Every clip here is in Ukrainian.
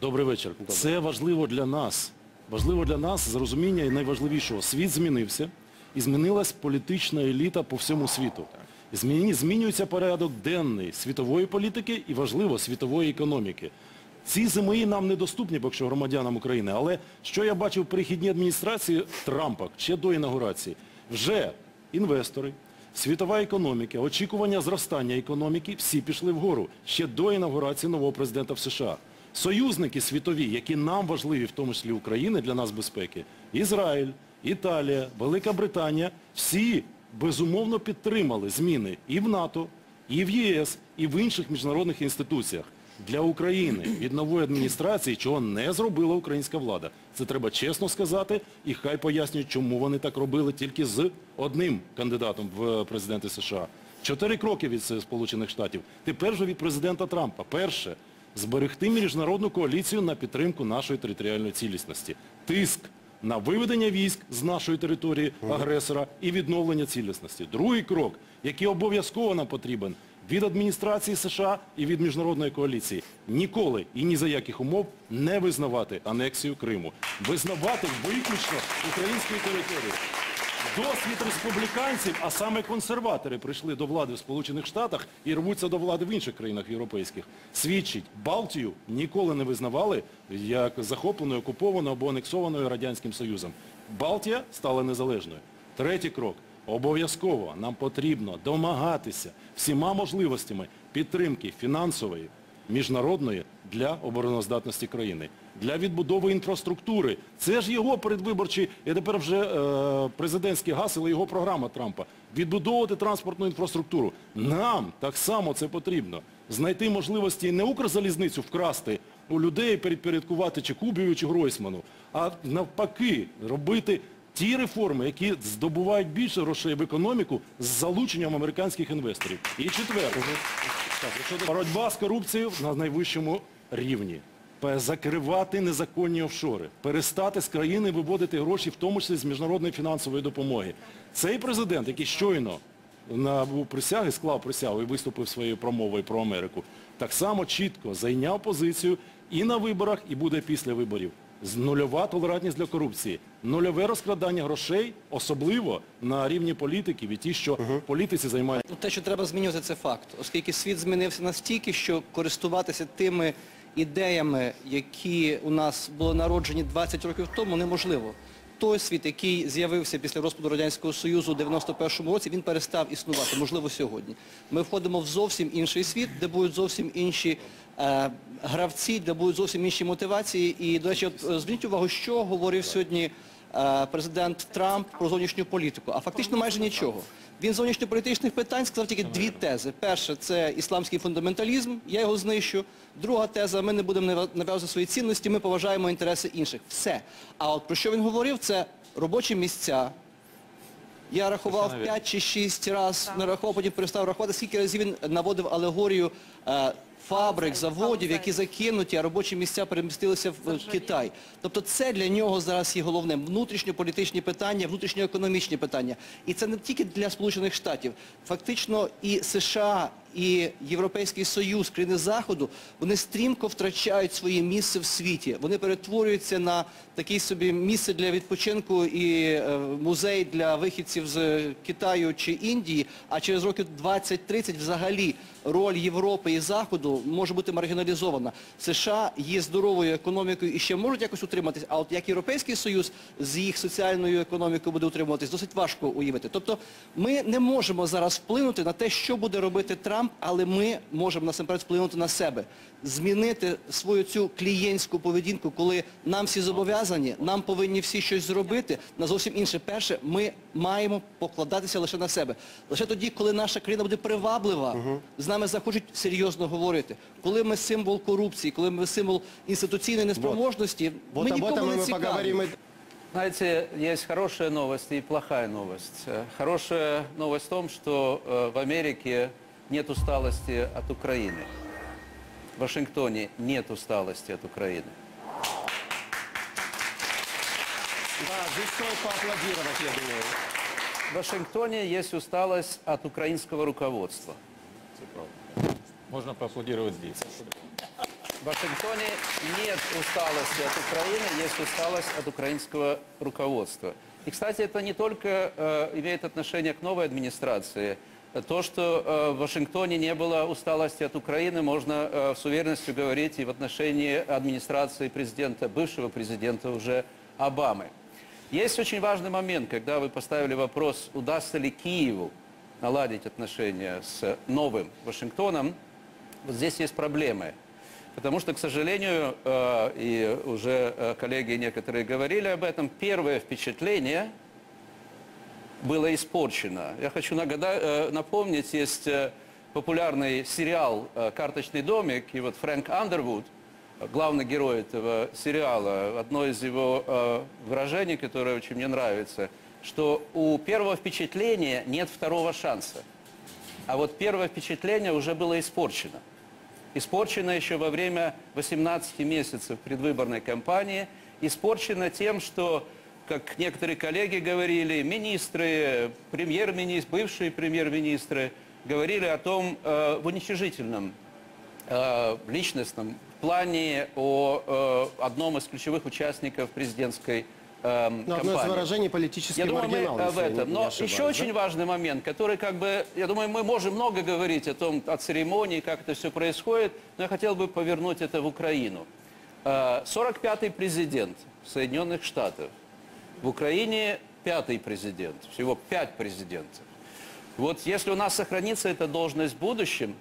Добрий вечір. Це важливо для нас. Важливо для нас з розуміння і найважливішого. Світ змінився і змінилась політична еліта по всьому світу. Зміні- Змінюється порядок денний світової політики і, важливо, світової економіки. Ці ЗМІ нам недоступні, поки що громадянам України. Але що я бачив в перехідній адміністрації Трампа ще до інаугурації? Вже інвестори, світова економіка, очікування зростання економіки всі пішли вгору ще до інаугурації нового президента в США. Союзники світові, які нам важливі, в тому числі України, для нас безпеки, Ізраїль, Італія, Велика Британія, всі безумовно підтримали зміни і в НАТО, і в ЄС, і в інших міжнародних інституціях. Для України від нової адміністрації, чого не зробила українська влада. Це треба чесно сказати, і хай пояснюють, чому вони так робили тільки з одним кандидатом в президенти США. Чотири кроки від Сполучених Штатів. Тепер же від президента Трампа. Перше, зберегти міжнародну коаліцію на підтримку нашої територіальної цілісності. Тиск на виведення військ з нашої території агресора і відновлення цілісності. Другий крок, який обов'язково нам потрібен від адміністрації США і від міжнародної коаліції. Ніколи і ні за яких умов не визнавати анексію Криму. Визнавати виключно української території. Досвід республіканців, а саме консерватори прийшли до влади в Сполучених Штатах і рвуться до влади в інших країнах європейських, свідчить, Балтію ніколи не визнавали як захопленою, окупованою або анексованою Радянським Союзом. Балтія стала незалежною. Третій крок. Обов'язково нам потрібно домагатися всіма можливостями підтримки фінансової, міжнародної для обороноздатності країни, для відбудови інфраструктури. Це ж його передвиборчі, і тепер вже е, президентські гасили, його програма Трампа. Відбудовувати транспортну інфраструктуру. Нам так само це потрібно. Знайти можливості не Укрзалізницю вкрасти у людей, підпорядкувати чи Кубію, чи Гройсману, а навпаки робити ті реформи, які здобувають більше грошей в економіку з залученням американських інвесторів. І четверте, боротьба з корупцією на найвищому рівні. Закривати незаконні офшори, перестати з країни виводити гроші, в тому числі з міжнародної фінансової допомоги. Цей президент, який щойно набув присяги, склав присягу і виступив своєю промовою про Америку, так само чітко зайняв позицію і на виборах, і буде після виборів. З- Нульова толерантність для корупції, нульове розкрадання грошей, особливо на рівні політиків і ті, що в політиці займають. Ну, те, що треба змінювати, це факт. Оскільки світ змінився настільки, що користуватися тими ідеями, які у нас були народжені 20 років тому, неможливо. Той світ, який з'явився після розпаду Радянського Союзу у 91-му році, він перестав існувати, можливо, сьогодні. Ми входимо в зовсім інший світ, де будуть зовсім інші е, гравці, де будуть зовсім інші мотивації. І, до речі, от, е, зверніть увагу, що говорив сьогодні президент Трамп про зовнішню політику, а фактично майже нічого. Він з зовнішньополітичних питань сказав тільки дві тези. Перша – це ісламський фундаменталізм, я його знищу. Друга теза – ми не будемо нав'язувати свої цінності, ми поважаємо інтереси інших. Все. А от про що він говорив, це робочі місця. Я рахував 5 чи 6 разів, нарахував, потім перестав рахувати, скільки разів він наводив алегорію е, фабрик, заводів, які закинуті, а робочі місця перемістилися в е, Китай. Тобто це для нього зараз є головне. Внутрішньополітичні питання, внутрішньоекономічні питання. І це не тільки для Сполучених Штатів. Фактично і США, і Європейський Союз, країни Заходу, вони стрімко втрачають своє місце в світі. Вони перетворюються на такий собі місце для відпочинку і е, музей для вихідців з Китаю чи Індії, а через років 20-30 взагалі роль Європи і Заходу може бути маргіналізована. США є здоровою економікою і ще можуть якось утриматись, а от як Європейський Союз з їх соціальною економікою буде утримуватись, досить важко уявити. Тобто ми не можемо зараз вплинути на те, що буде робити Трамп, але ми можемо насамперед вплинути на себе, змінити свою цю клієнтську поведінку, коли нам всі зобов'язані, нам повинні всі щось зробити, на зовсім інше. Перше, ми маємо покладатися лише на себе. Лише тоді, коли наша країна буде приваблива, з нами захочуть серйозно говорити. Коли ми символ корупції, коли ми символ інституційної неспроможності, Вот ми об нікому этом не мы цікаві. поговорим. и Знаете, есть хорошая новость и плохая новость. Э, Хорошая новость в том, что э, в Америке нет усталости от Украины. В Вашингтоне нет усталости от Украины. Да, здесь стоит поаплодировать, я думаю. В Вашингтоне есть усталость от украинского руководства. Можно поаплодировать здесь. В Вашингтоне нет усталости от Украины, есть усталость от украинского руководства. И, кстати, это не только э, имеет отношение к новой администрации. То, что э, в Вашингтоне не было усталости от Украины, можно э, с уверенностью говорить и в отношении администрации президента, бывшего президента уже Обамы. Есть очень важный момент, когда вы поставили вопрос, удастся ли Киеву наладить отношения с новым Вашингтоном. Вот здесь есть проблемы. Потому что, к сожалению, э, и уже э, коллеги некоторые говорили об этом, первое впечатление было испорчено. Я хочу э, напомнить, есть популярный сериал «Карточный домик», и вот Фрэнк Андервуд, главный герой этого сериала, одно из его э, выражений, которое очень мне нравится, что у первого впечатления нет второго шанса. А вот первое впечатление уже было испорчено. Испорчено еще во время 18 месяцев предвыборной кампании. Испорчено тем, что, как некоторые коллеги говорили, министры, премьер-министр, бывшие премьер-министры говорили о том э, в уничижительном э, личностном плане о э, одном из ключевых участников президентской э, Ну, одно из кампании. выражений политический Я думаю, мы не- этом. Но ошибаюсь, еще да? очень важный момент, который как бы, я думаю, мы можем много говорить о том, о церемонии, как это все происходит, но я хотел бы повернуть это в Украину. Э, 45-й президент Соединенных Штатов. В Украине пятый президент. Всего пять президентов. Вот если у нас сохранится эта должность в будущем,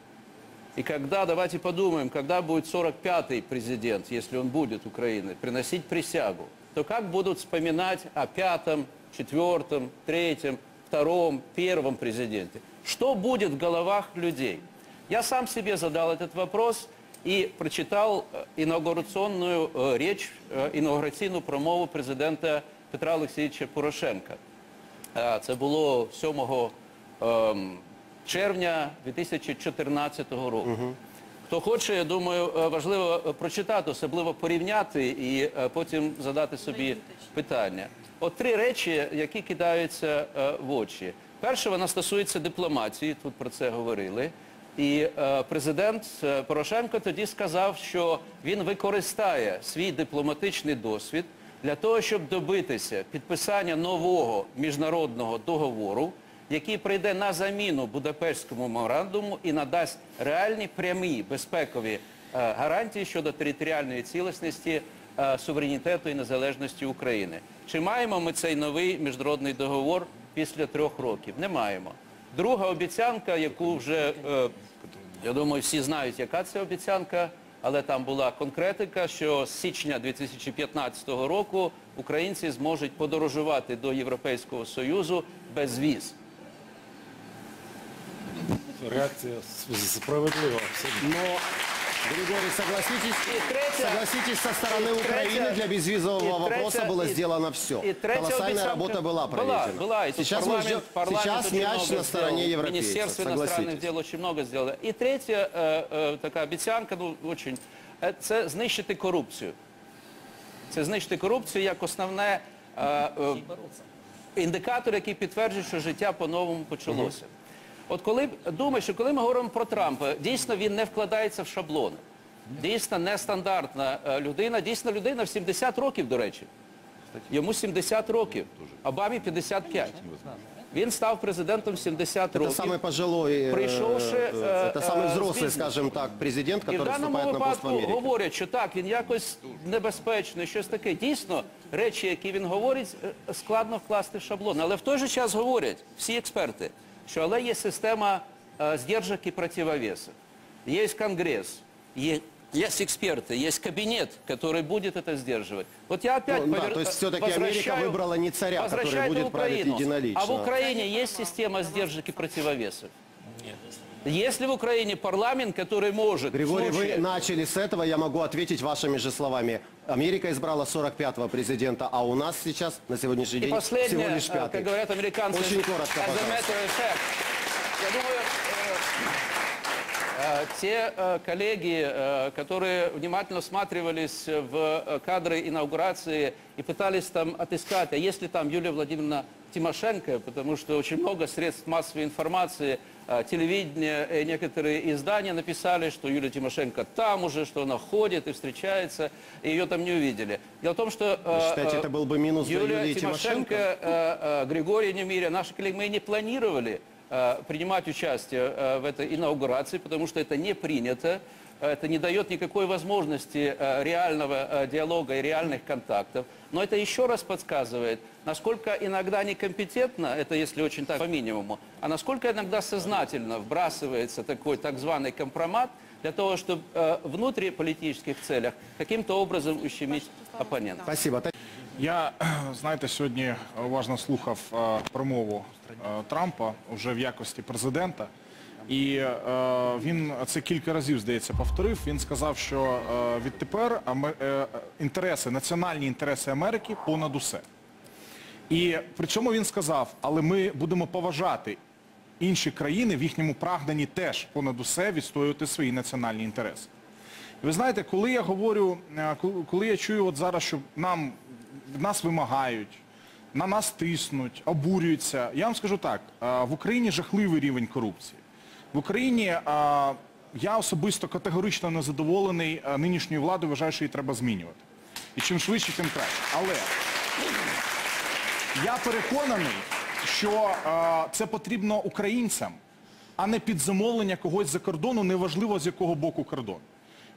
и когда, давайте подумаем, когда будет 45-й президент, если он будет Украины, приносить присягу, то как будут вспоминать о пятом, четвертом, третьем, втором, первом президенте? Что будет в головах людей? Я сам себе задал этот вопрос и прочитал э, инаугурационную э, речь, э, інаугураційну промову президента Петра Олексійовича Порошенка. Е, Це було 7 ем, червня 2014 року. Хто хоче, я думаю, е, важливо е, прочитати, особливо порівняти і е, потім задати собі питання. От три речі, які кидаються в очі. Перше, вона стосується дипломатії, тут про це говорили. І президент Порошенко тоді сказав, що він використає свій дипломатичний досвід для того, щоб добитися підписання нового міжнародного договору, який прийде на заміну Будапештському меморандуму і надасть реальні прямі безпекові е, гарантії щодо територіальної цілісності, е, суверенітету і незалежності України. Чи маємо ми цей новий міжнародний договор після трьох років? Не маємо. Друга обіцянка, яку вже, е, я думаю, всі знають, яка це обіцянка, але там була конкретика, що з січня 2015 року українці зможуть подорожувати до Європейського Союзу без віз Реакція с- справедлива. абсолютно. Но, Григорий, согласитесь, И третья- согласитесь, со стороны и Украины третья- для безвизового и вопроса третья- было и- сделано все. и третья Колоссальная обещанка- работа была Была, проведена. была. И тут сейчас, мы парламент- ждем- парламент сейчас очень мяч много на стороне сделал. европейцев, Министерство иностранных согласитесь. дел очень много сделало. І третя е, е, така обіцянка, ну, очень, е, це знищити корупцію. Це знищити корупцію як основне е, е, індикатор, який підтверджує, що життя по-новому почалося. От коли думаю, що коли ми говоримо про Трампа, дійсно він не вкладається в шаблони. Дійсно нестандартна е, людина, дійсно людина в 70 років, до речі. Йому 70 років, Обамі 55. Він став президентом в 70 Это років. самый пожилой, э, Пришедший, э, э, это самый э, с взрослый, бизнеса. скажем так, президент, І в который даному вступает на пост в випадку Америке. говорять, що так, він якось небезпечний, щось таке. Дійсно, речі, які він говорить, е, складно вкласти в шаблон. Але в той же час говорять всі експерти, що але є система е, здержок і противовесов. Є Конгрес, є Есть эксперты, есть кабинет, который будет это сдерживать. Вот я опять Ну, да, повер- то есть всё-таки Америка возвращаю- выбрала не царя, который возвращаю будет это в править Украину. единолично. А в Украине есть система сдержек и противовесов? Есть ли в Украине парламент, который может... в Григорий, случае- вы начали с этого, я могу ответить вашими же словами. Америка избрала 45-го президента, а у нас сейчас на сегодняшний И день последнее, всего лишь э, пятый. как говорят американцы, Очень коротко, as a пожалуйста. matter of fact. Я думаю, э, э, те э, коллеги, э, которые внимательно всматривались в э, кадры инаугурации и пытались там отыскать, а есть ли там Юлия Владимировна Тимошенко, потому что очень много средств массовой информации, э, телевидения, э, некоторые издания написали, что Юлия Тимошенко там уже, что она ходит и встречается, и ее там не увидели. Дело в том, что... Вы э, считаете, это был бы минус для Юлия Юлии Тимошенко, Тимошенко? э, э, Григорий Немиря, наши коллеги, мы не планировали э, принимать участие в этой инаугурации, потому что это не принято, это не дает никакой возможности э, реального э, диалога и реальных контактов. Но это еще раз подсказывает, насколько иногда некомпетентно, это если очень так по минимуму, а насколько иногда сознательно вбрасывается такой так званый компромат для того, чтобы э, в внутриполитических целях каким-то образом ущемить оппонента. Спасибо. Та- Я, знаєте, сьогодні уважно слухав е, промову е, Трампа вже в якості президента. І е, він це кілька разів, здається, повторив. Він сказав, що е, відтепер Аме- е, інтереси, національні інтереси Америки понад усе. І при цьому він сказав, але ми будемо поважати інші країни в їхньому прагненні теж понад усе відстоювати свої національні інтереси. Ви знаєте, коли я говорю, е, коли я чую от зараз, що нам, нас вимагають, на нас тиснуть, обурюються, я вам скажу так, е, в Україні жахливий рівень корупції. В Україні я особисто категорично незадоволений нинішньою владою, вважаю, що її треба змінювати. І чим швидше, тим краще. Але я переконаний, що це потрібно українцям, а не під замовлення когось за кордону, неважливо з якого боку кордон.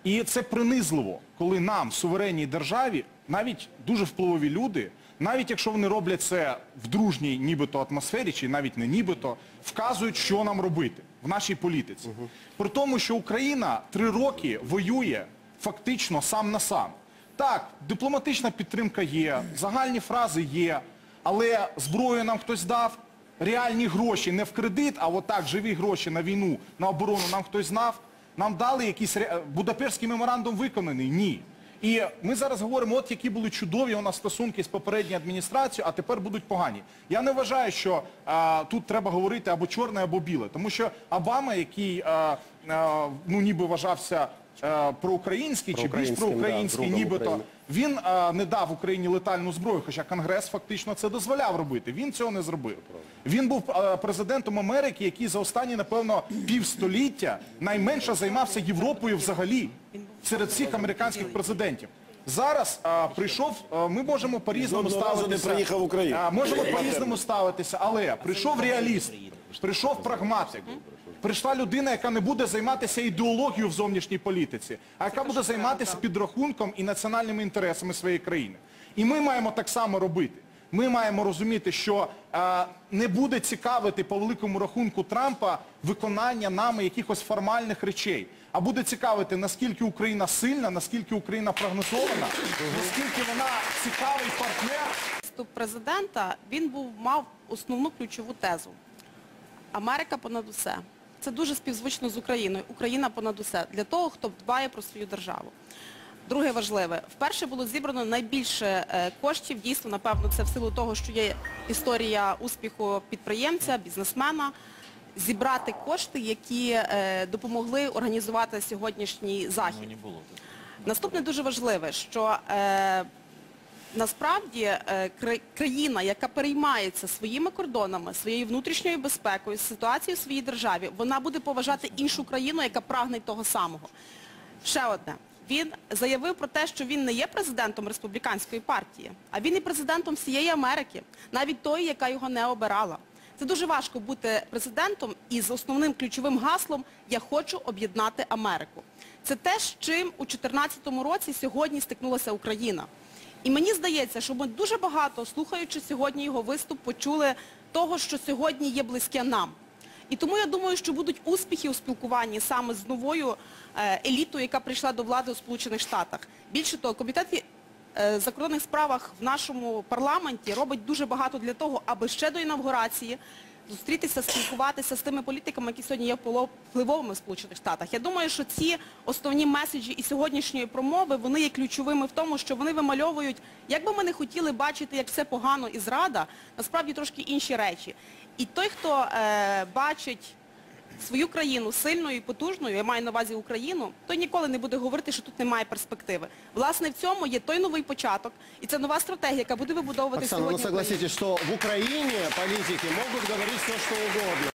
І це принизливо, коли нам, суверенній державі, навіть дуже впливові люди, навіть якщо вони роблять це в дружній нібито атмосфері, чи навіть не нібито, вказують, що нам робити в нашій політиці. При тому, що Україна три роки воює фактично сам на сам. Так, дипломатична підтримка є, загальні фрази є, але зброю нам хтось дав, реальні гроші не в кредит, а отак живі гроші на війну, на оборону нам хтось знав. Нам дали якийсь Будапештський меморандум виконаний? Ні. І ми зараз говоримо, от які були чудові у нас стосунки з попередньою адміністрацією, а тепер будуть погані. Я не вважаю, що а, тут треба говорити або чорне, або біле. Тому що Обама, який а, а, ну, ніби вважався а, проукраїнський чи більш да, проукраїнський, нібито, він а, не дав Україні летальну зброю, хоча Конгрес фактично це дозволяв робити. Він цього не зробив. Він був а, президентом Америки, який за останні, напевно, півстоліття найменше займався Європою взагалі серед всіх американських президентів. Зараз а, прийшов, а, ми можемо по-різному ставитися. А, можемо по-різному ставитися, але прийшов реаліст, прийшов прагматик. Прийшла людина, яка не буде займатися ідеологією в зовнішній політиці, а яка буде займатися підрахунком і національними інтересами своєї країни. І ми маємо так само робити. Ми маємо розуміти, що е, не буде цікавити по великому рахунку Трампа виконання нами якихось формальних речей, а буде цікавити, наскільки Україна сильна, наскільки Україна прогнозована, наскільки вона цікавий партнер. виступ президента він був мав основну ключову тезу. Америка понад усе. Це дуже співзвучно з Україною. Україна понад усе. Для того, хто дбає про свою державу. Друге важливе, вперше було зібрано найбільше е, коштів, дійсно, напевно, це в силу того, що є історія успіху підприємця, бізнесмена, зібрати кошти, які е, допомогли організувати сьогоднішній захід. Наступне дуже важливе, що е, насправді е, країна, яка переймається своїми кордонами, своєю внутрішньою безпекою, ситуацією в своїй державі, вона буде поважати іншу країну, яка прагне того самого. Ще одне. Він заявив про те, що він не є президентом республіканської партії, а він і президентом всієї Америки, навіть тої, яка його не обирала. Це дуже важко бути президентом із основним ключовим гаслом «Я хочу об'єднати Америку». Це те, з чим у 2014 році сьогодні стикнулася Україна. І мені здається, що ми дуже багато, слухаючи сьогодні його виступ, почули того, що сьогодні є близьке нам. І тому я думаю, що будуть успіхи у спілкуванні саме з новою е, елітою, яка прийшла до влади у Сполучених Штатах. Більше того, комітет е, закордонних справах в нашому парламенті робить дуже багато для того, аби ще до інавгурації зустрітися, спілкуватися з тими політиками, які сьогодні є впливовими в Сполучених Штатах. Я думаю, що ці основні меседжі і сьогоднішньої промови, вони є ключовими в тому, що вони вимальовують, як би ми не хотіли бачити, як все погано і зрада, насправді трошки інші речі. І той, хто е, бачить свою країну сильною і потужною, я маю на увазі Україну, той ніколи не буде говорити, що тут немає перспективи. Власне, в цьому є той новий початок, і це нова стратегія, яка буде вибудовувати Оксана, ну сьогодні Україну. согласитесь, що в Україні політики можуть говорити все, що угодно.